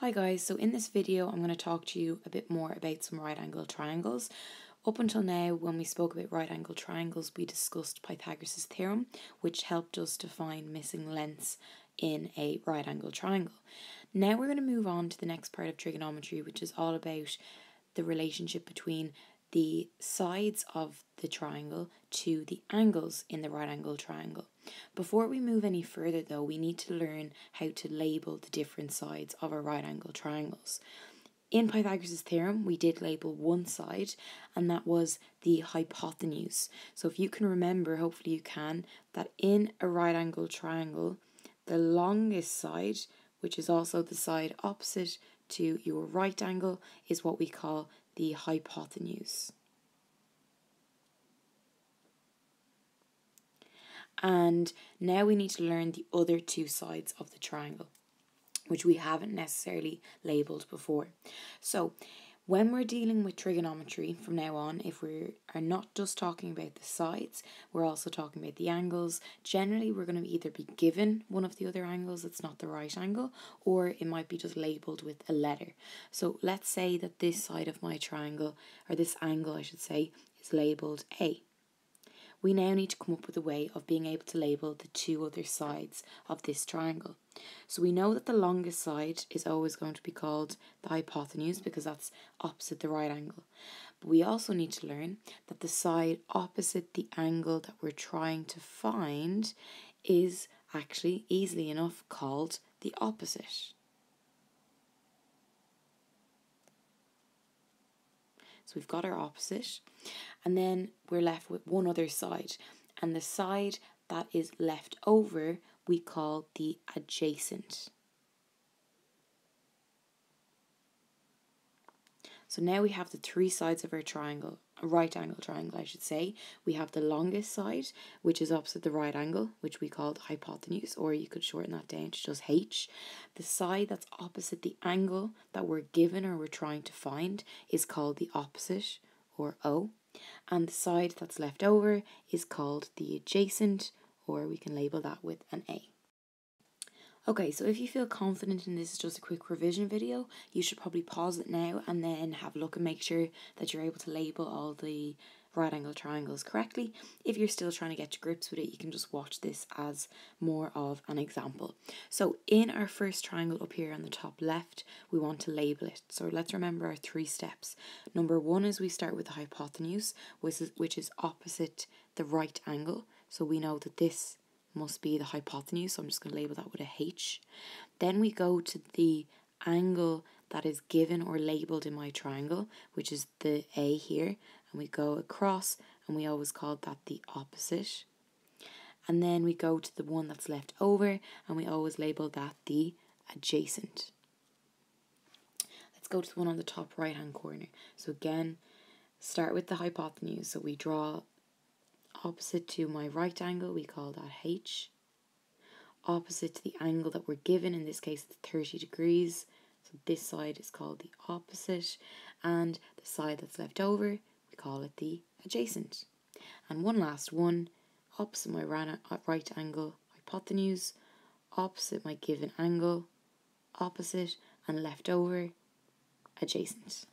Hi guys, so in this video I'm going to talk to you a bit more about some right angle triangles. Up until now when we spoke about right angle triangles we discussed Pythagoras' theorem which helped us to find missing lengths in a right angle triangle. Now we're going to move on to the next part of trigonometry which is all about the relationship between the sides of the triangle to the angles in the right angle triangle. Before we move any further though, we need to learn how to label the different sides of our right angle triangles. In Pythagoras' theorem, we did label one side, and that was the hypotenuse. So if you can remember, hopefully you can, that in a right angle triangle, the longest side, which is also the side opposite to your right angle, is what we call the hypotenuse. And now we need to learn the other two sides of the triangle, which we haven't necessarily labelled before. So when we're dealing with trigonometry from now on, if we are not just talking about the sides, we're also talking about the angles. Generally, we're going to either be given one of the other angles that's not the right angle, or it might be just labelled with a letter. So let's say that this side of my triangle, or this angle I should say, is labelled A we now need to come up with a way of being able to label the two other sides of this triangle. So we know that the longest side is always going to be called the hypotenuse because that's opposite the right angle. But we also need to learn that the side opposite the angle that we're trying to find is actually easily enough called the opposite. So we've got our opposite, and then we're left with one other side. And the side that is left over, we call the adjacent. So now we have the three sides of our triangle right angle triangle, I should say, we have the longest side, which is opposite the right angle, which we call the hypotenuse, or you could shorten that down to just H. The side that's opposite the angle that we're given or we're trying to find is called the opposite, or O. And the side that's left over is called the adjacent, or we can label that with an A. Okay, so if you feel confident and this is just a quick revision video, you should probably pause it now and then have a look and make sure that you're able to label all the right angle triangles correctly. If you're still trying to get to grips with it, you can just watch this as more of an example. So in our first triangle up here on the top left, we want to label it. So let's remember our three steps. Number one is we start with the hypotenuse, which is, which is opposite the right angle. So we know that this must be the hypotenuse, so I'm just going to label that with a H. Then we go to the angle that is given or labeled in my triangle, which is the A here, and we go across, and we always call that the opposite. And then we go to the one that's left over, and we always label that the adjacent. Let's go to the one on the top right hand corner. So again, start with the hypotenuse. So we draw opposite to my right angle, we call that H. Opposite to the angle that we're given, in this case it's 30 degrees, so this side is called the opposite, and the side that's left over, we call it the adjacent. And one last one, opposite my uh, right angle, hypotenuse, opposite my given angle, opposite and left over, adjacent.